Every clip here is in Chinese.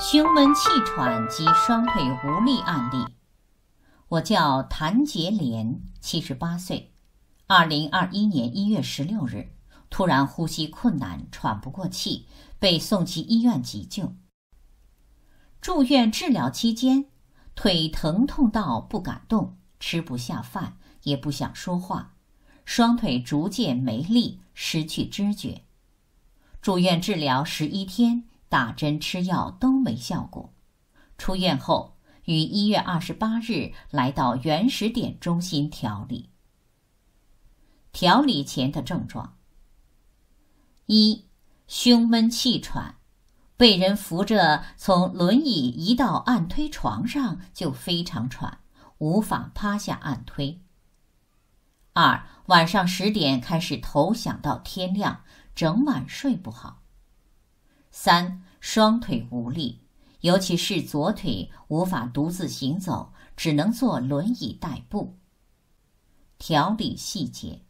胸闷气喘及双腿无力案例。我叫谭杰莲，七十八岁，二零二一年一月十六日，突然呼吸困难，喘不过气，被送去医院急救。住院治疗期间，腿疼痛到不敢动，吃不下饭，也不想说话，双腿逐渐没力，失去知觉。住院治疗十一天，打针吃药都没效果。出院后，于一月二十八日来到原始点中心调理。调理前的症状：一、胸闷气喘，被人扶着从轮椅移到按推床上就非常喘，无法趴下按推。二、晚上十点开始头响到天亮。整晚睡不好。三双腿无力，尤其是左腿无法独自行走，只能坐轮椅代步。调理细节：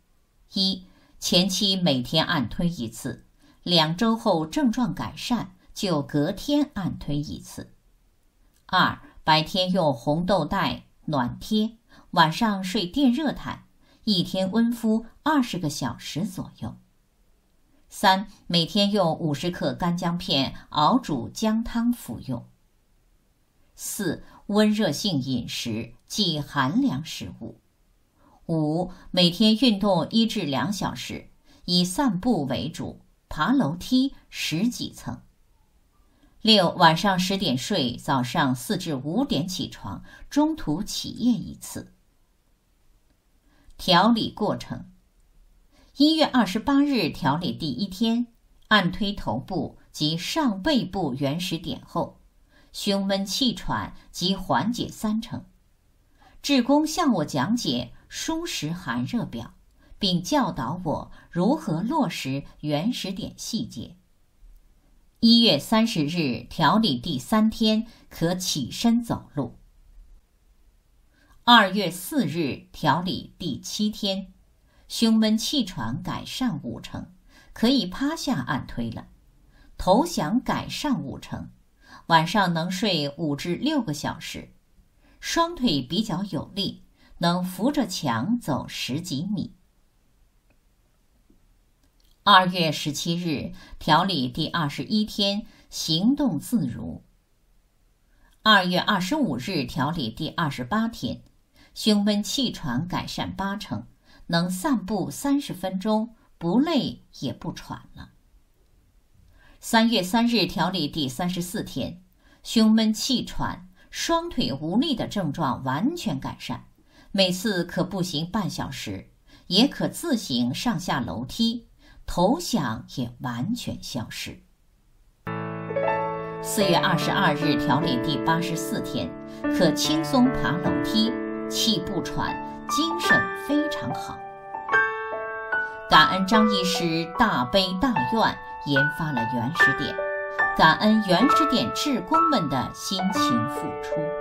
一前期每天按推一次，两周后症状改善就隔天按推一次。二白天用红豆袋暖贴，晚上睡电热毯，一天温敷二十个小时左右。三每天用五十克干姜片熬煮姜汤服用。四温热性饮食忌寒凉食物。五每天运动一至两小时，以散步为主，爬楼梯十几层。六晚上十点睡，早上四至五点起床，中途起夜一次。调理过程。一月二十八日调理第一天，按推头部及上背部原始点后，胸闷气喘即缓解三成。志工向我讲解舒适寒热表，并教导我如何落实原始点细节。一月三十日调理第三天，可起身走路。二月四日调理第七天。胸闷气喘改善五成，可以趴下按推了；头响改善五成，晚上能睡五至六个小时；双腿比较有力，能扶着墙走十几米。二月十七日调理第二十一天，行动自如。二月二十五日调理第二十八天，胸闷气喘改善八成。能散步三十分钟，不累也不喘了。三月三日调理第三十四天，胸闷气喘、双腿无力的症状完全改善，每次可步行半小时，也可自行上下楼梯，头响也完全消失。四月二十二日调理第八十四天，可轻松爬楼梯，气不喘。精神非常好，感恩张医师大悲大愿研发了原始点，感恩原始点志工们的辛勤付出。